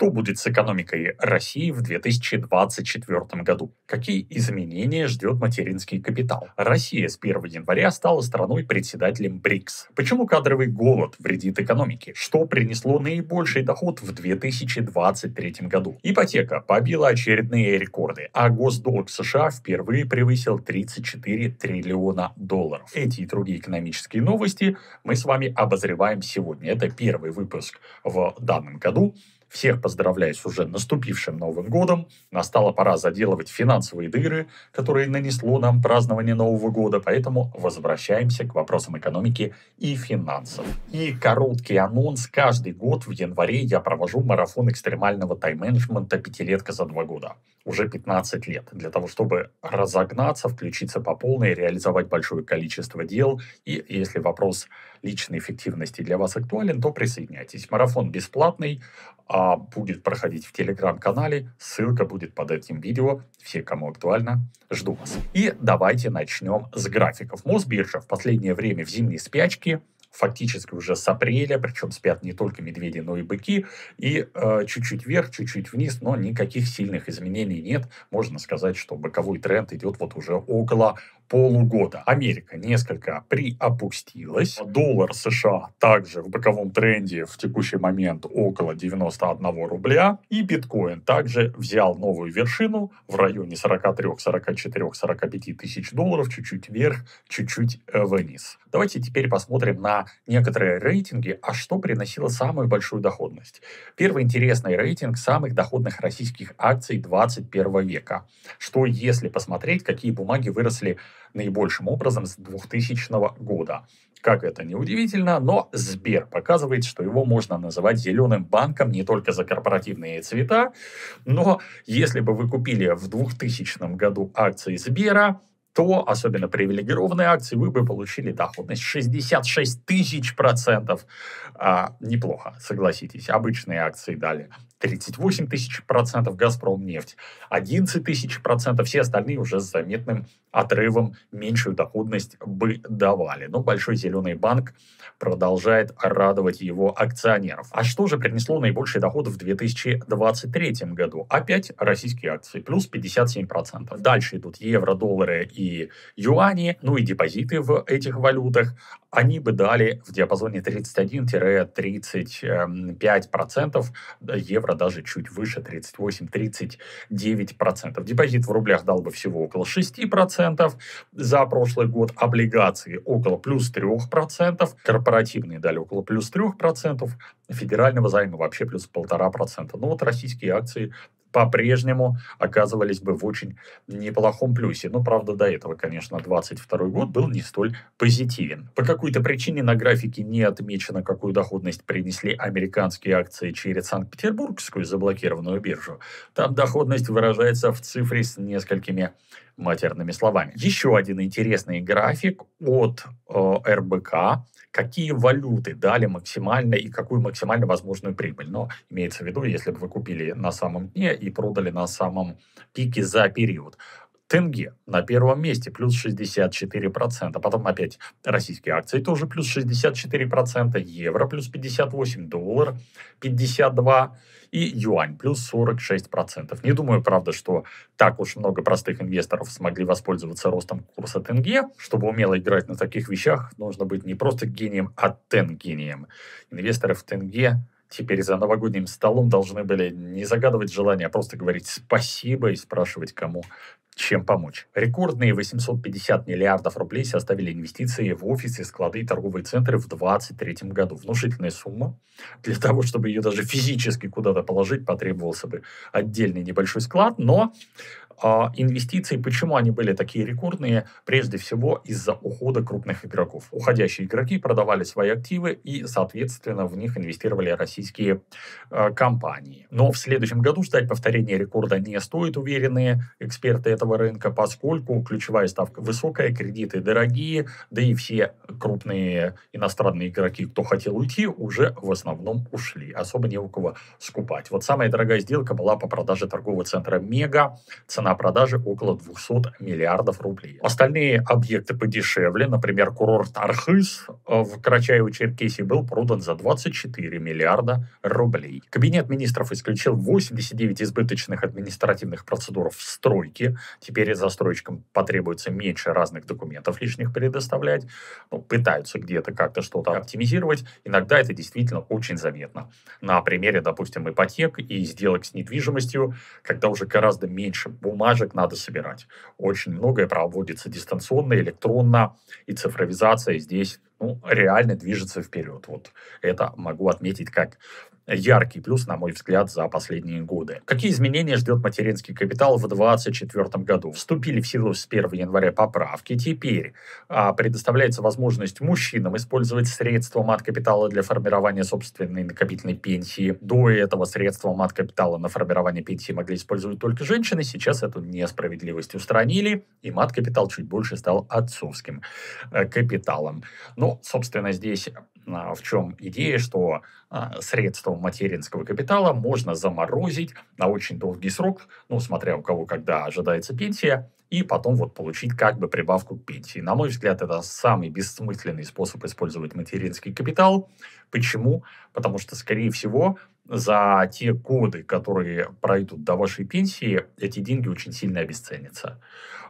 Что будет с экономикой России в 2024 году? Какие изменения ждет материнский капитал? Россия с 1 января стала страной-председателем БРИКС. Почему кадровый голод вредит экономике? Что принесло наибольший доход в 2023 году? Ипотека побила очередные рекорды, а госдолг США впервые превысил 34 триллиона долларов. Эти и другие экономические новости мы с вами обозреваем сегодня. Это первый выпуск в данном году. Всех поздравляю с уже наступившим Новым годом. Настала пора заделывать финансовые дыры, которые нанесло нам празднование Нового года, поэтому возвращаемся к вопросам экономики и финансов. И короткий анонс. Каждый год в январе я провожу марафон экстремального тайм-менеджмента «Пятилетка за два года». Уже 15 лет. Для того, чтобы разогнаться, включиться по полной, реализовать большое количество дел. И если вопрос личной эффективности для вас актуален, то присоединяйтесь. Марафон бесплатный, а будет проходить в телеграм-канале. Ссылка будет под этим видео. Все, кому актуально, жду вас. И давайте начнем с графиков. Мосбиржа в последнее время в зимней спячке фактически уже с апреля, причем спят не только медведи, но и быки, и э, чуть-чуть вверх, чуть-чуть вниз, но никаких сильных изменений нет. Можно сказать, что боковой тренд идет вот уже около полугода. Америка несколько приопустилась. Доллар США также в боковом тренде в текущий момент около 91 рубля. И биткоин также взял новую вершину в районе 43, 44, 45 тысяч долларов, чуть-чуть вверх, чуть-чуть э, вниз. Давайте теперь посмотрим на некоторые рейтинги, а что приносило самую большую доходность. Первый интересный рейтинг самых доходных российских акций 21 века. Что если посмотреть, какие бумаги выросли наибольшим образом с 2000 года. Как это не удивительно, но Сбер показывает, что его можно называть зеленым банком не только за корпоративные цвета, но если бы вы купили в 2000 году акции Сбера, то, особенно привилегированные акции, вы бы получили доходность 66 тысяч процентов. А, неплохо, согласитесь. Обычные акции дали 38 тысяч процентов, Газпром нефть 11 тысяч процентов, все остальные уже с заметным отрывом меньшую доходность бы давали. Но Большой Зеленый банк продолжает радовать его акционеров. А что же принесло наибольший доход в 2023 году? Опять российские акции, плюс 57%. Дальше идут евро, доллары и юани, ну и депозиты в этих валютах. Они бы дали в диапазоне 31-35%, евро даже чуть выше, 38-39%. Депозит в рублях дал бы всего около 6%, 3% за прошлый год, облигации около плюс 3%, корпоративные дали около плюс 3%, федерального займа вообще плюс 1,5%. Но вот российские акции по-прежнему оказывались бы в очень неплохом плюсе. Но, правда, до этого, конечно, 22 год был не столь позитивен. По какой-то причине на графике не отмечено, какую доходность принесли американские акции через Санкт-Петербургскую заблокированную биржу. Там доходность выражается в цифре с несколькими матерными словами. Еще один интересный график от э, РБК какие валюты дали максимально и какую максимально возможную прибыль. Но имеется в виду, если бы вы купили на самом дне и продали на самом пике за период. Тенге на первом месте плюс 64%. Потом опять российские акции тоже плюс 64%. Евро плюс 58, доллар 52 и юань плюс 46%. Не думаю, правда, что так уж много простых инвесторов смогли воспользоваться ростом курса тенге. Чтобы умело играть на таких вещах, нужно быть не просто гением, а тенгением. Инвесторы в тенге теперь за новогодним столом должны были не загадывать желание, а просто говорить спасибо и спрашивать, кому чем помочь. Рекордные 850 миллиардов рублей составили инвестиции в офисы, склады и торговые центры в 2023 году. Внушительная сумма. Для того, чтобы ее даже физически куда-то положить, потребовался бы отдельный небольшой склад, но инвестиции, почему они были такие рекордные? Прежде всего из-за ухода крупных игроков. Уходящие игроки продавали свои активы и, соответственно, в них инвестировали российские э, компании. Но в следующем году ждать повторения рекорда не стоит, уверенные эксперты этого рынка, поскольку ключевая ставка высокая, кредиты дорогие, да и все крупные иностранные игроки, кто хотел уйти, уже в основном ушли. Особо не у кого скупать. Вот самая дорогая сделка была по продаже торгового центра «Мега». Цена на продаже около 200 миллиардов рублей. Остальные объекты подешевле, например, курорт Архыз э, в Карачаево-Черкесии был продан за 24 миллиарда рублей. Кабинет министров исключил 89 избыточных административных процедур в стройке. Теперь застройщикам потребуется меньше разных документов лишних предоставлять. Ну, пытаются где-то как-то что-то оптимизировать. Иногда это действительно очень заметно. На примере, допустим, ипотек и сделок с недвижимостью, когда уже гораздо меньше бумажек надо собирать. Очень многое проводится дистанционно, электронно, и цифровизация здесь ну, реально движется вперед. Вот это могу отметить как яркий плюс, на мой взгляд, за последние годы. Какие изменения ждет материнский капитал в 2024 году? Вступили в силу с 1 января поправки. Теперь а, предоставляется возможность мужчинам использовать средства мат-капитала для формирования собственной накопительной пенсии. До этого средства мат-капитала на формирование пенсии могли использовать только женщины. Сейчас эту несправедливость устранили, и мат-капитал чуть больше стал отцовским э, капиталом. Но, собственно, здесь а, в чем идея, что а, средства материнского капитала можно заморозить на очень долгий срок, ну, смотря у кого когда ожидается пенсия, и потом вот получить как бы прибавку к пенсии. На мой взгляд, это самый бессмысленный способ использовать материнский капитал. Почему? Потому что, скорее всего, за те годы, которые пройдут до вашей пенсии, эти деньги очень сильно обесценятся.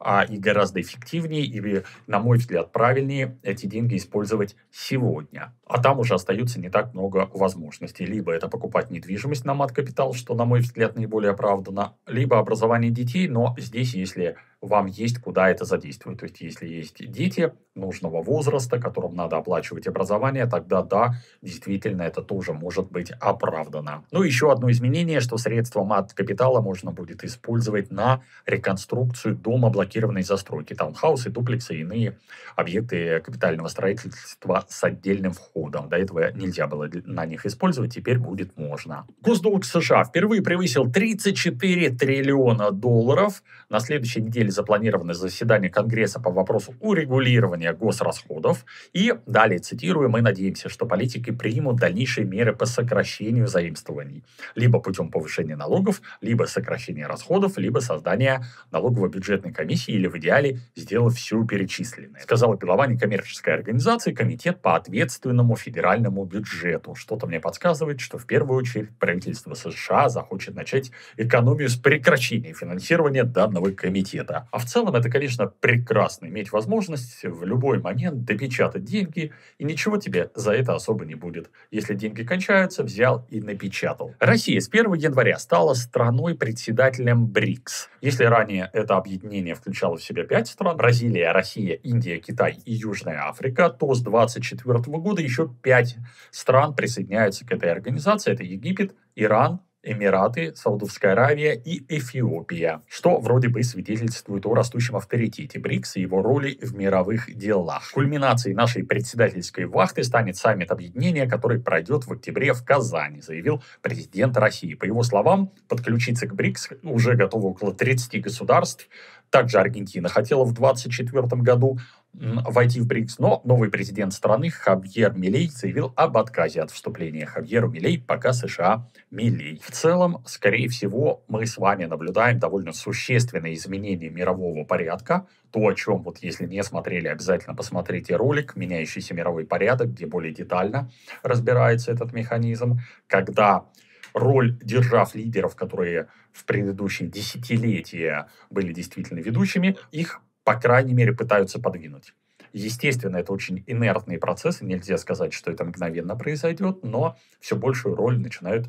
А, и гораздо эффективнее или, на мой взгляд, правильнее эти деньги использовать сегодня. А там уже остается не так много возможностей. Либо это покупать недвижимость на мат-капитал, что, на мой взгляд, наиболее оправдано, либо образование детей, но здесь, если вам есть куда это задействовать. То есть, если есть дети нужного возраста, которым надо оплачивать образование, тогда да, действительно, это тоже может быть оправдано. Ну, еще одно изменение, что средства мат-капитала можно будет использовать на реконструкцию дома блокированной застройки, таунхаусы, дуплексы и иные объекты капитального строительства с отдельным входом. До этого нельзя было на них использовать, теперь будет можно. Госдолг США впервые превысил 34 триллиона долларов. На следующей неделе запланировано заседание Конгресса по вопросу урегулирования госрасходов. И далее цитирую, мы надеемся, что политики примут дальнейшие меры по сокращению заимствований. Либо путем повышения налогов, либо сокращения расходов, либо создания налогово-бюджетной комиссии или в идеале сделав все перечисленное. Сказала глава некоммерческой организации Комитет по ответственному федеральному бюджету. Что-то мне подсказывает, что в первую очередь правительство США захочет начать экономию с прекращения финансирования данного комитета. А в целом это, конечно, прекрасно иметь возможность в любой момент допечатать деньги, и ничего тебе за это особо не будет. Если деньги кончаются, взял и напечатал. Россия с 1 января стала страной-председателем БРИКС. Если ранее это объединение включало в себя пять стран, Бразилия, Россия, Индия, Китай и Южная Африка, то с 2024 года еще пять стран присоединяются к этой организации. Это Египет, Иран, Эмираты, Саудовская Аравия и Эфиопия, что вроде бы свидетельствует о растущем авторитете БРИКС и его роли в мировых делах. Кульминацией нашей председательской вахты станет саммит объединения, который пройдет в октябре в Казани, заявил президент России. По его словам, подключиться к БРИКС уже готово около 30 государств, также Аргентина хотела в 2024 году войти в БРИКС, но новый президент страны Хабьер Милей заявил об отказе от вступления. Хабьеру Милей, пока США Милей. В целом, скорее всего, мы с вами наблюдаем довольно существенные изменения мирового порядка, то, о чем, вот если не смотрели, обязательно посмотрите ролик «Меняющийся мировой порядок», где более детально разбирается этот механизм, когда роль держав лидеров, которые в предыдущие десятилетия были действительно ведущими, их, по крайней мере, пытаются подвинуть. Естественно, это очень инертные процессы, нельзя сказать, что это мгновенно произойдет, но все большую роль начинают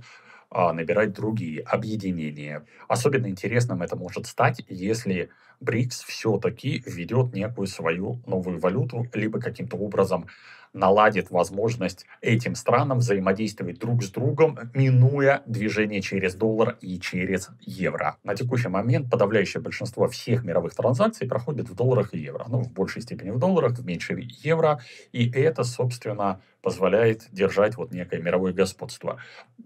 а, набирать другие объединения. Особенно интересным это может стать, если БРИКС все-таки введет некую свою новую валюту, либо каким-то образом наладит возможность этим странам взаимодействовать друг с другом, минуя движение через доллар и через евро. На текущий момент подавляющее большинство всех мировых транзакций проходит в долларах и евро. Ну, в большей степени в долларах, в меньшей евро. И это, собственно, позволяет держать вот некое мировое господство.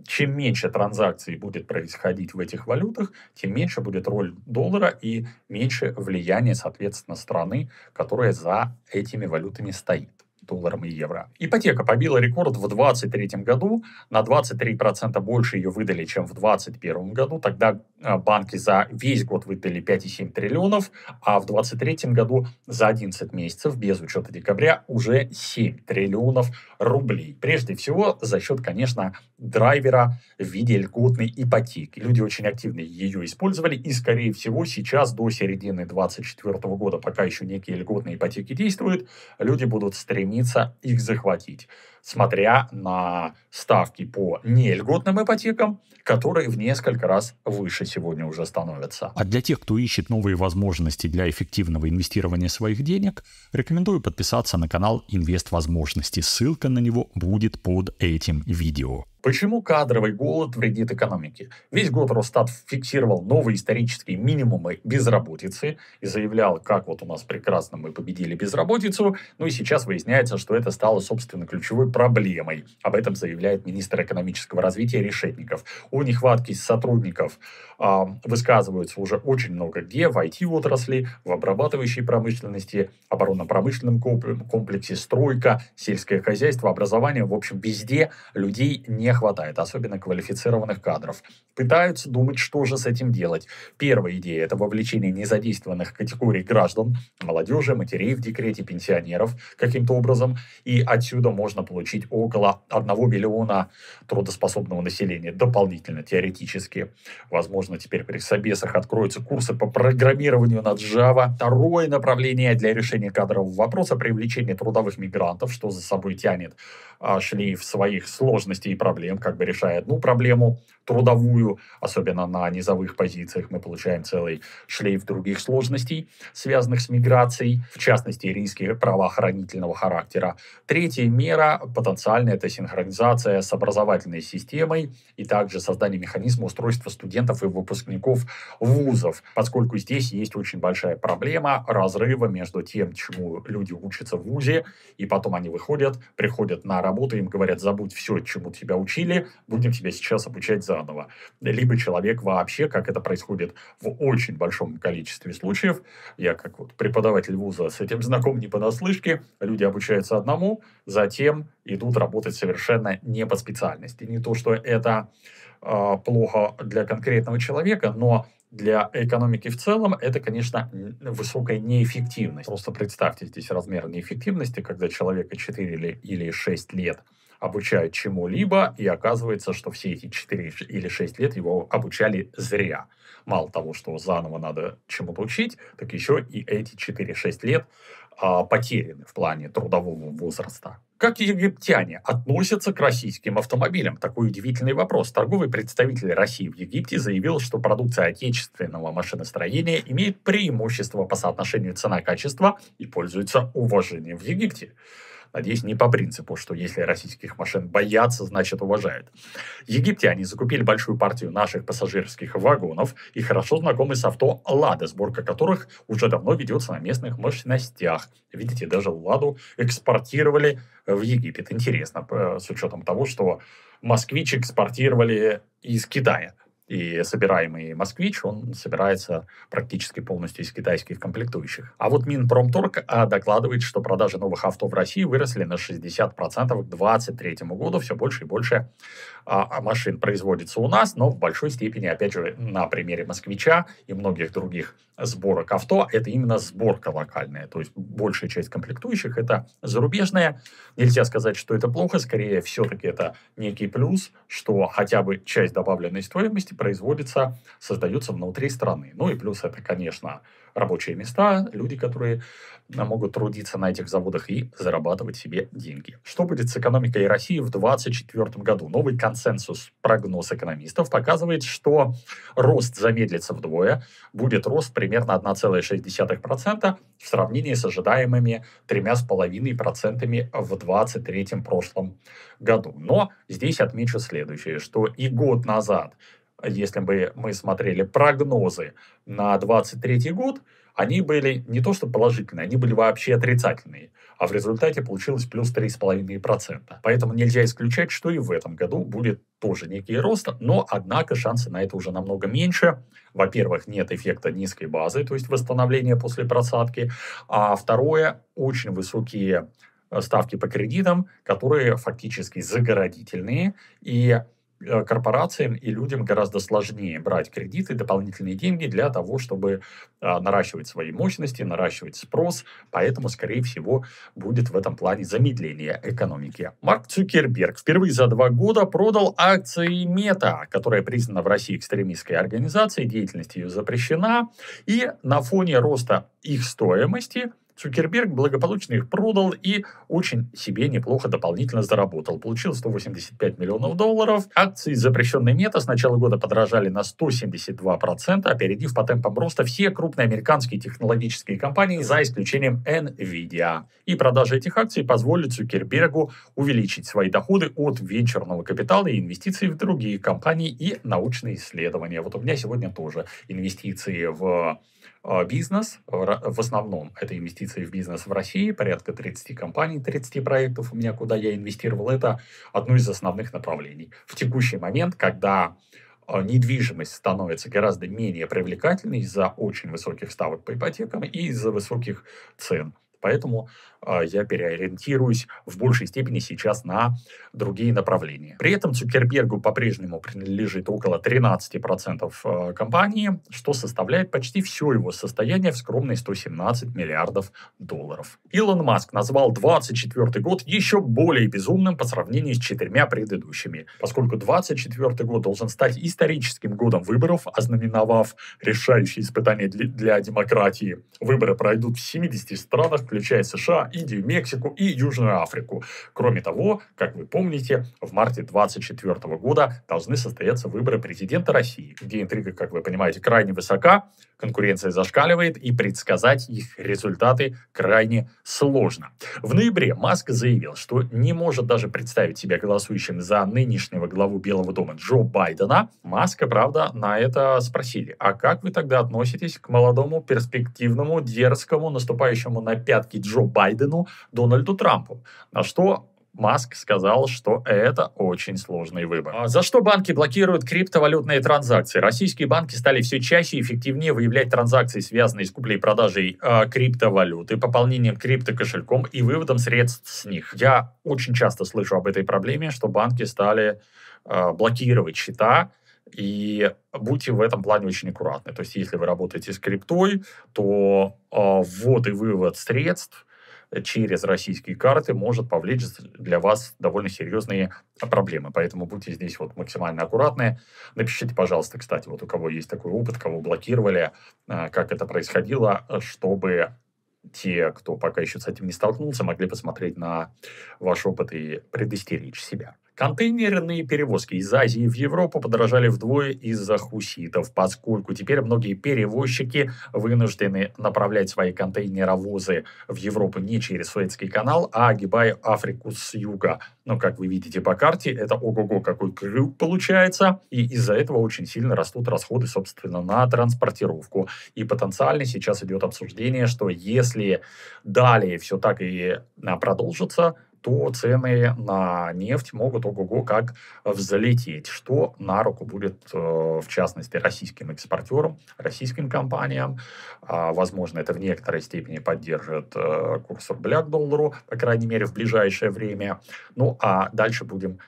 Чем меньше транзакций будет происходить в этих валютах, тем меньше будет роль доллара и меньше влияние, соответственно, страны, которая за этими валютами стоит долларом и евро. Ипотека побила рекорд в 2023 году, на 23% больше ее выдали, чем в 2021 году. Тогда а, банки за весь год выдали 5,7 триллионов, а в 2023 году за 11 месяцев, без учета декабря, уже 7 триллионов рублей. Прежде всего, за счет, конечно, драйвера в виде льготной ипотеки. Люди очень активно ее использовали, и, скорее всего, сейчас до середины 2024 года, пока еще некие льготные ипотеки действуют, люди будут стремиться их захватить смотря на ставки по нельготным ипотекам, которые в несколько раз выше сегодня уже становятся. А для тех, кто ищет новые возможности для эффективного инвестирования своих денег, рекомендую подписаться на канал «Инвест Возможности». Ссылка на него будет под этим видео. Почему кадровый голод вредит экономике? Весь год Росстат фиксировал новые исторические минимумы безработицы и заявлял, как вот у нас прекрасно мы победили безработицу, ну и сейчас выясняется, что это стало, собственно, ключевой проблемой. Об этом заявляет министр экономического развития Решетников. О нехватке сотрудников э, высказываются уже очень много где, в IT-отрасли, в обрабатывающей промышленности, оборонно-промышленном комплексе, стройка, сельское хозяйство, образование, в общем, везде людей не хватает, особенно квалифицированных кадров. Пытаются думать, что же с этим делать. Первая идея – это вовлечение незадействованных категорий граждан, молодежи, матерей в декрете, пенсионеров каким-то образом. И отсюда можно получить около 1 миллиона трудоспособного населения дополнительно, теоретически. Возможно, теперь при собесах откроются курсы по программированию на Java. Второе направление для решения кадрового вопроса – привлечение трудовых мигрантов, что за собой тянет а, шлейф своих сложностей и проблем проблем, как бы решая одну проблему трудовую, особенно на низовых позициях, мы получаем целый шлейф других сложностей, связанных с миграцией, в частности, риски правоохранительного характера. Третья мера потенциальная – это синхронизация с образовательной системой и также создание механизма устройства студентов и выпускников вузов, поскольку здесь есть очень большая проблема разрыва между тем, чему люди учатся в вузе, и потом они выходят, приходят на работу, им говорят, забудь все, чему тебя учили, учили, будем тебя сейчас обучать заново. Либо человек вообще, как это происходит в очень большом количестве случаев, я как вот преподаватель вуза с этим знаком не понаслышке, люди обучаются одному, затем идут работать совершенно не по специальности. Не то, что это э, плохо для конкретного человека, но для экономики в целом это, конечно, высокая неэффективность. Просто представьте здесь размер неэффективности, когда человека 4 или 6 лет – обучают чему-либо, и оказывается, что все эти 4 или 6 лет его обучали зря. Мало того, что заново надо чему-то учить, так еще и эти 4-6 лет а, потеряны в плане трудового возраста. Как египтяне относятся к российским автомобилям? Такой удивительный вопрос. Торговый представитель России в Египте заявил, что продукция отечественного машиностроения имеет преимущество по соотношению цена-качество и пользуется уважением в Египте. Надеюсь, не по принципу, что если российских машин боятся, значит уважают. Египтяне закупили большую партию наших пассажирских вагонов и хорошо знакомы с авто «Лада», сборка которых уже давно ведется на местных мощностях. Видите, даже «Ладу» экспортировали в Египет. Интересно, с учетом того, что «Москвич» экспортировали из Китая. И собираемый «Москвич», он собирается практически полностью из китайских комплектующих. А вот Минпромторг а, докладывает, что продажи новых авто в России выросли на 60% к 2023 году. Все больше и больше а, а, машин производится у нас, но в большой степени, опять же, на примере «Москвича» и многих других сборок авто, это именно сборка локальная. То есть большая часть комплектующих это зарубежная. Нельзя сказать, что это плохо, скорее все-таки это некий плюс, что хотя бы часть добавленной стоимости производится, создается внутри страны. Ну и плюс это, конечно, рабочие места, люди, которые а, могут трудиться на этих заводах и зарабатывать себе деньги. Что будет с экономикой России в 2024 году? Новый консенсус, прогноз экономистов показывает, что рост замедлится вдвое, будет рост примерно 1,6% в сравнении с ожидаемыми 3,5% в 2023 прошлом году. Но здесь отмечу следующее, что и год назад если бы мы смотрели прогнозы на 23 год, они были не то что положительные, они были вообще отрицательные. А в результате получилось плюс 3,5%. Поэтому нельзя исключать, что и в этом году будет тоже некий рост, но, однако, шансы на это уже намного меньше. Во-первых, нет эффекта низкой базы, то есть восстановления после просадки. А второе, очень высокие э, ставки по кредитам, которые фактически загородительные. И корпорациям и людям гораздо сложнее брать кредиты, дополнительные деньги для того, чтобы а, наращивать свои мощности, наращивать спрос, поэтому, скорее всего, будет в этом плане замедление экономики. Марк Цукерберг впервые за два года продал акции Мета, которая признана в России экстремистской организацией, деятельность ее запрещена, и на фоне роста их стоимости Цукерберг благополучно их продал и очень себе неплохо дополнительно заработал. Получил 185 миллионов долларов. Акции запрещенной мета с начала года подорожали на 172%, опередив по темпам роста все крупные американские технологические компании, за исключением NVIDIA. И продажа этих акций позволит Цукербергу увеличить свои доходы от венчурного капитала и инвестиций в другие компании и научные исследования. Вот у меня сегодня тоже инвестиции в а, бизнес, в основном это инвестиции в бизнес в России, порядка 30 компаний, 30 проектов у меня, куда я инвестировал, это одно из основных направлений. В текущий момент, когда а, недвижимость становится гораздо менее привлекательной из-за очень высоких ставок по ипотекам и из-за высоких цен. Поэтому э, я переориентируюсь в большей степени сейчас на другие направления. При этом Цукербергу по-прежнему принадлежит около 13% э, компании, что составляет почти все его состояние в скромные 117 миллиардов долларов. Илон Маск назвал 24 год еще более безумным по сравнению с четырьмя предыдущими, поскольку 24 год должен стать историческим годом выборов, ознаменовав решающие испытания для, для демократии. Выборы пройдут в 70 странах, включая США, Индию, Мексику и Южную Африку. Кроме того, как вы помните, в марте 2024 года должны состояться выборы президента России, где интрига, как вы понимаете, крайне высока, конкуренция зашкаливает, и предсказать их результаты крайне сложно. В ноябре Маск заявил, что не может даже представить себя голосующим за нынешнего главу Белого дома Джо Байдена. Маска, правда, на это спросили, а как вы тогда относитесь к молодому, перспективному, дерзкому, наступающему на пятый пятки Джо Байдену Дональду Трампу. На что Маск сказал, что это очень сложный выбор. А за что банки блокируют криптовалютные транзакции? Российские банки стали все чаще и эффективнее выявлять транзакции, связанные с куплей и продажей э, криптовалюты, пополнением криптокошельком и выводом средств с них. Я очень часто слышу об этой проблеме, что банки стали э, блокировать счета, и будьте в этом плане очень аккуратны. То есть, если вы работаете с криптой, то э, ввод и вывод средств через российские карты может повлечь для вас довольно серьезные проблемы. Поэтому будьте здесь вот максимально аккуратны. Напишите, пожалуйста, кстати, вот у кого есть такой опыт, кого блокировали, э, как это происходило, чтобы те, кто пока еще с этим не столкнулся, могли посмотреть на ваш опыт и предостеречь себя. Контейнерные перевозки из Азии в Европу подорожали вдвое из-за хуситов, поскольку теперь многие перевозчики вынуждены направлять свои контейнеровозы в Европу не через Суэцкий канал, а огибая Африку с юга. Но, как вы видите по карте, это ого-го какой крюк получается, и из-за этого очень сильно растут расходы, собственно, на транспортировку. И потенциально сейчас идет обсуждение, что если далее все так и а, продолжится, то цены на нефть могут ого-го как взлететь, что на руку будет, э, в частности, российским экспортерам, российским компаниям. А, возможно, это в некоторой степени поддержит э, курс рубля к доллару, по крайней мере, в ближайшее время. Ну, а дальше будем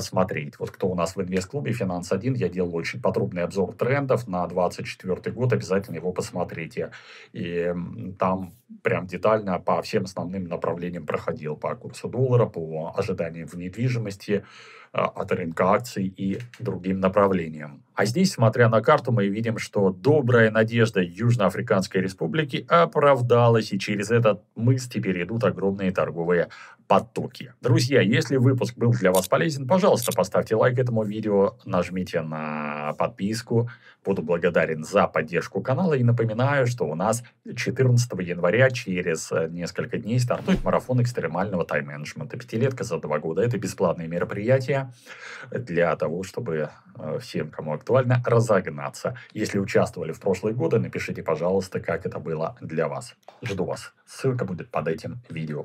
смотреть. Вот кто у нас в инвест-клубе «Финанс-1», я делал очень подробный обзор трендов на 2024 год, обязательно его посмотрите. И там прям детально по всем основным направлениям проходил, по курсу доллара, по ожиданиям в недвижимости, э, от рынка акций и другим направлениям. А здесь, смотря на карту, мы видим, что добрая надежда Южноафриканской Республики оправдалась, и через этот мыс теперь идут огромные торговые потоки. Друзья, если выпуск был для вас полезен, пожалуйста, поставьте лайк этому видео, нажмите на подписку. Буду благодарен за поддержку канала и напоминаю, что у нас 14 января через несколько дней стартует марафон экстремального тайм-менеджмента. Пятилетка за два года. Это бесплатное мероприятие для того, чтобы э, всем, кому актуально, разогнаться. Если участвовали в прошлые годы, напишите, пожалуйста, как это было для вас. Жду вас. Ссылка будет под этим видео.